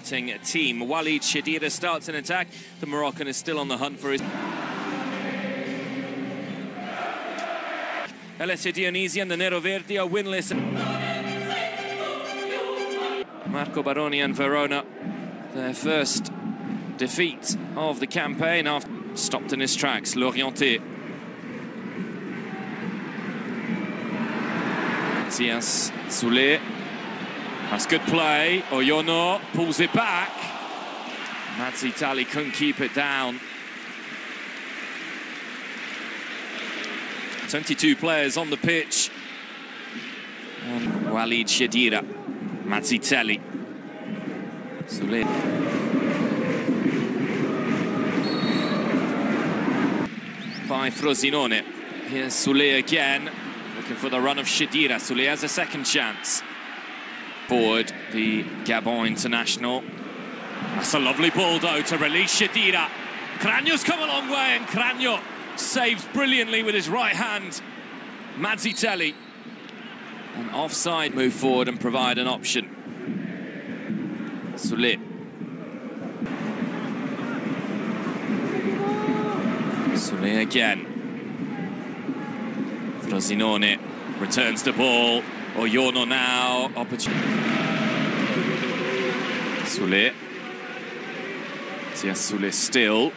starting team. Walid Cheddira starts an attack. The Moroccan is still on the hunt for his. Alessio Dionisi and the Nero Verdi are winless. Marco Baroni and Verona, their first defeat of the campaign after stopped in his tracks. Laurienté. Matías Soulé. That's good play. Oyono pulls it back. Mazzitelli couldn't keep it down. 22 players on the pitch. And Walid Cheddira, Mazzitelli, Soulé. By Frosinone. Here's Soulé again, looking for the run of Cheddira. Soulé has a second chance. Forward, the Gabon international. That's a lovely ball, though, to release Cheddira. Cragno's come a long way, and Cragno saves brilliantly with his right hand. Mazzitelli. An offside move forward and provide an option. Soulé. Soulé again. Frosinone returns the ball. Oyono now. Opportunity. Soulé. Yes, Soulé still.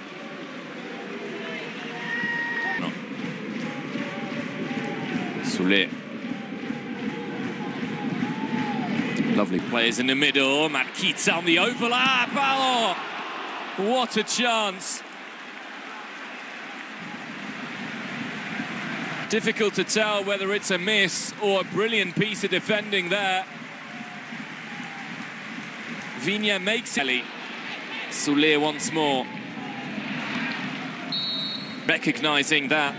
No. Soulé. Lovely players in the middle. Marchizza on the overlap. Oh, what a chance. Difficult to tell whether it's a miss or a brilliant piece of defending there. Viña makes it. Soulé once more. Recognising that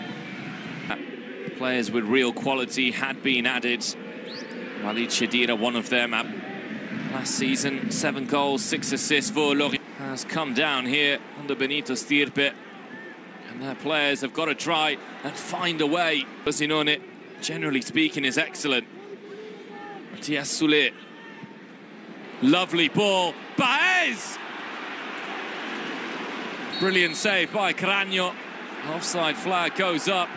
players with real quality had been added. Walid Cheddira, one of them, last season, seven goals, six assists for Lorient. Has come down here under Benito Stirpe. Their players have got to try and find a way. Frosinone, generally speaking, is excellent. Matías Soulé. Lovely ball. Báez! Brilliant save by Cragno. Offside flag goes up.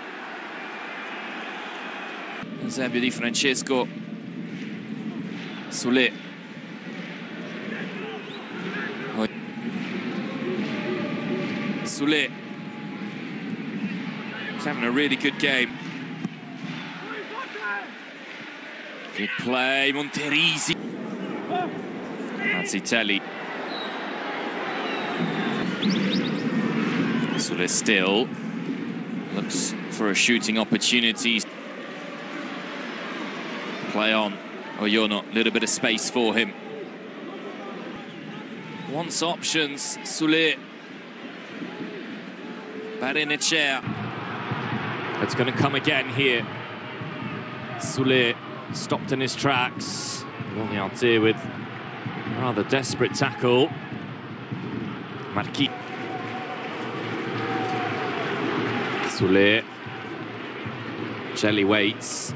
Eusebio Di Francesco. Soulé. Soulé. He's having a really good game. Good play, Monterisi. Mazzitelli. Soulé still. Looks for a shooting opportunity. Play on. Oh, you're not. A little bit of space for him. Wants options. Soulé. Barrenechea. It's going to come again here. Soulé stopped in his tracks. Laurienté with rather desperate tackle. Marquis. Soulé. Gelli waits.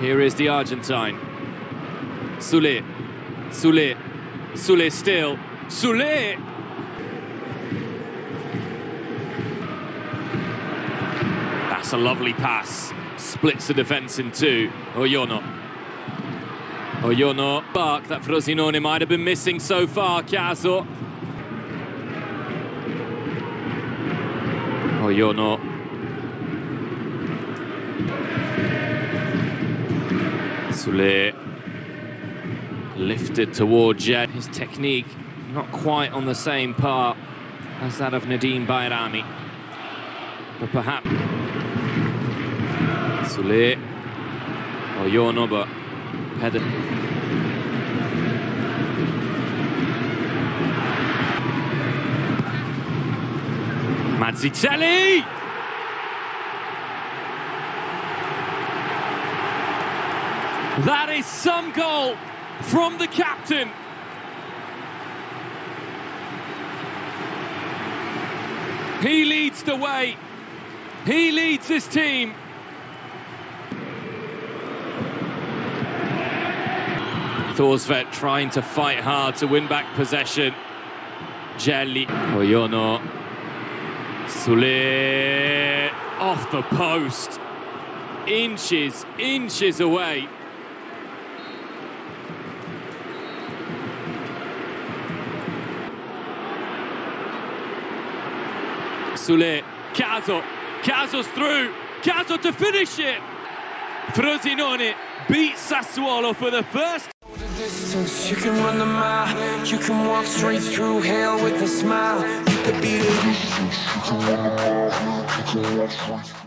Here is the Argentine. Soulé. Soulé. Soulé still. Soulé! A lovely pass. Splits the defence in two. Oyono. Oyono. Bark that Frosinone might have been missing so far. Caso. Oyono. Soulé. Lifted toward Jed. His technique not quite on the same par as that of Nedim Bajrami. But perhaps Soulé. Oyono, oh, but headed. Mazzitelli! That is some goal from the captain. He leads the way. He leads his team. Thorstvedt trying to fight hard to win back possession. Gelli. Oyono. Soulé. Off the post. Inches, inches away. Soulé. Caso. Caso's through. Caso to finish it. Frosinone beats Sassuolo for the first distance, you can run the mile. You can walk straight through hell with a smile. You could be the distance, you can run the mile. You can walk straight